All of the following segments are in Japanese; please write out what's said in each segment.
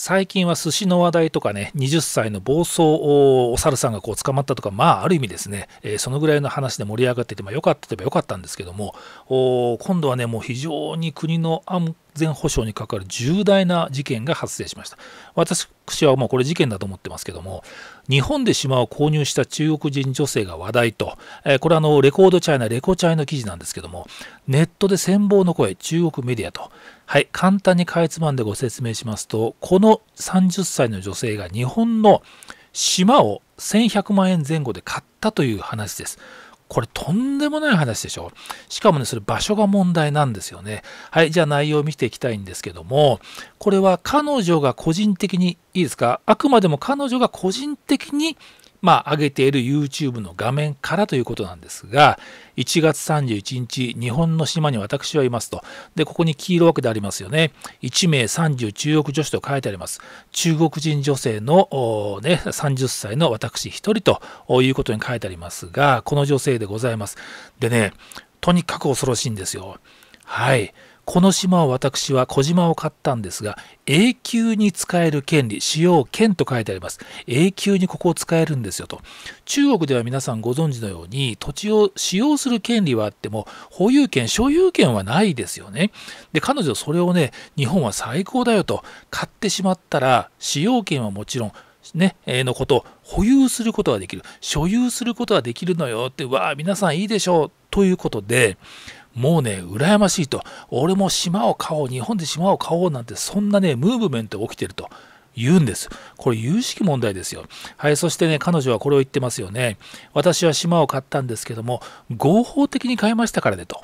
最近は寿司の話題とかね、20歳の暴走お猿さんがこう捕まったとか、まあ、ある意味ですね、えー、そのぐらいの話で盛り上がってて、まあ、よかったといえばよかったんですけども、今度はね、もう非常に国の安全保障に関わる重大な事件が発生しました。私はもうこれ事件だと思ってますけども、日本で島を購入した中国人女性が話題と、えー、これはあのレコードチャイナ、レコチャイの記事なんですけども、ネットで羨望の声、中国メディアと、はい、簡単にかいつまんでご説明しますと、この30歳の女性が日本の島を1100万円前後で買ったという話です。これとんでもない話でしょ。しかもね、それ場所が問題なんですよね。はい、じゃあ内容を見ていきたいんですけども、これは彼女が個人的に、いいですか？あくまでも彼女が個人的にまあ、上げている YouTube の画面からということなんですが、1月31日、日本の島に私はいますと。で、ここに黄色枠でありますよね。1名30中国女子と書いてあります。中国人女性の、ね、30歳の私1人ということに書いてありますが、この女性でございます。でね、とにかく恐ろしいんですよ。はい。この島を私は小島を買ったんですが、永久に使える権利、使用権と書いてあります。永久にここを使えるんですよと。中国では皆さんご存知のように、土地を使用する権利はあっても、保有権、所有権はないですよね。で、彼女それをね、日本は最高だよと、買ってしまったら、使用権はもちろん、ね、えー、のこと保有することができる。所有することができるのよって、わあ、皆さんいいでしょう。ということで、もうね、羨ましいと。俺も島を買おう、日本で島を買おうなんて、そんなね、ムーブメントが起きてると。言うんです。これ有識問題ですよ。はい、そしてね、彼女はこれを言ってますよね。私は島を買ったんですけども、合法的に買いましたからねと。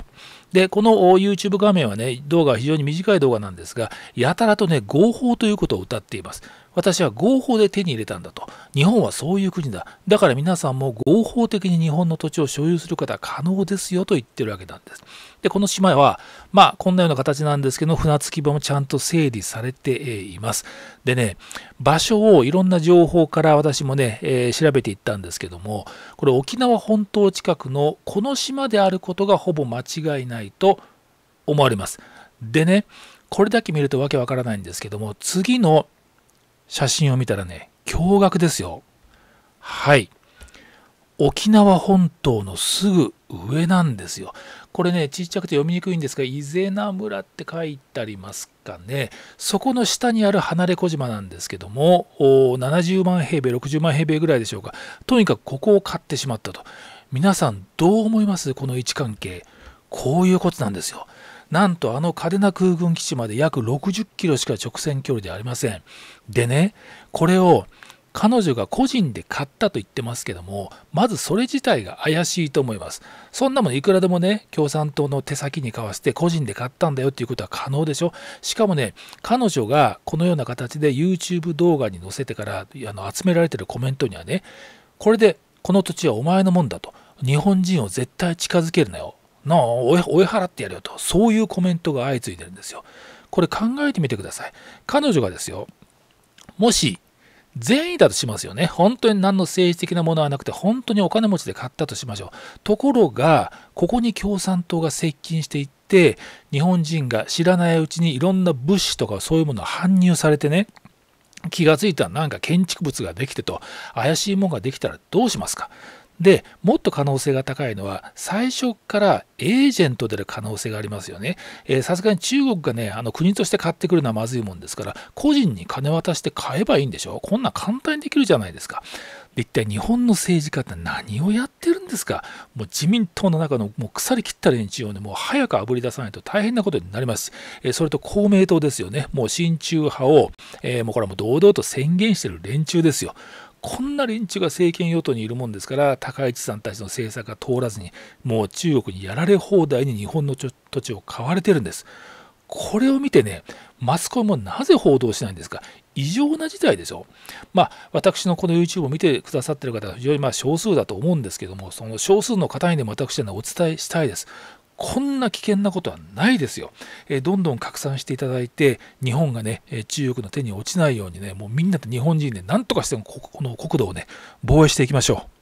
で、この YouTube 画面はね、動画は非常に短い動画なんですが、やたらとね、合法ということを謳っています。私は合法で手に入れたんだと。日本はそういう国だ。だから皆さんも合法的に日本の土地を所有することは可能ですよと言ってるわけなんです。で、この島は、まあ、こんなような形なんですけど、船着き場もちゃんと整理されています。でね、場所をいろんな情報から私もね、えー、調べていったんですけども、これ沖縄本島近くのこの島であることがほぼ間違いないないと思われます。でね、これだけ見るとわけわからないんですけども、次の写真を見たらね、驚愕ですよ。はい。沖縄本島のすぐ上なんですよ。これね、ちっちゃくて読みにくいんですが、伊是名村って書いてありますかね。そこの下にある離れ小島なんですけども、70万平米、60万平米ぐらいでしょうか。とにかくここを買ってしまったと。皆さんどう思います？この位置関係。こういうことなんですよ。なんとあの嘉手納空軍基地まで約60キロしか直線距離ではありません。でね、これを彼女が個人で買ったと言ってますけども、まずそれ自体が怪しいと思います。そんなもんいくらでもね、共産党の手先に交わして個人で買ったんだよっていうことは可能でしょ。しかもね、彼女がこのような形で YouTube 動画に載せてからあの集められてるコメントにはね、これでこの土地はお前のもんだと。日本人を絶対近づけるなよ。なあ、追い払ってやるよと。そういうコメントが相次いでるんですよ。これ考えてみてください。彼女がですよ、もし善意だとしますよね。本当に何の政治的なものはなくて、本当にお金持ちで買ったとしましょう。ところが、ここに共産党が接近していって、日本人が知らないうちにいろんな物資とかそういうものを搬入されてね、気がついたらなんか建築物ができてと、怪しいものができたらどうしますかでもっと可能性が高いのは最初からエージェントである可能性がありますよね。さすがに中国がねあの国として買ってくるのはまずいもんですから個人に金渡して買えばいいんでしょこんな簡単にできるじゃないですか。一体日本の政治家って何をやってるんですかもう自民党の中のもう腐りきった連中をねもう早くあぶり出さないと大変なことになります。えそれと公明党ですよね。もう親中派を、えー、もうこれはもう堂々と宣言してる連中ですよ。こんな連中が政権与党にいるもんですから高市さんたちの政策が通らずにもう中国にやられ放題に日本の土地を買われてるんです。これを見てねマスコミもなぜ報道しないんですか？異常な事態でしょ？まあ私のこの YouTube を見てくださってる方は非常にまあ少数だと思うんですけどもその少数の方にでも私はお伝えしたいです。こんな危険なことはないですよ。え、どんどん拡散していただいて、日本がね、え中国の手に落ちないようにね、もうみんなと日本人でなんとかしてもこの国土をね、防衛していきましょう。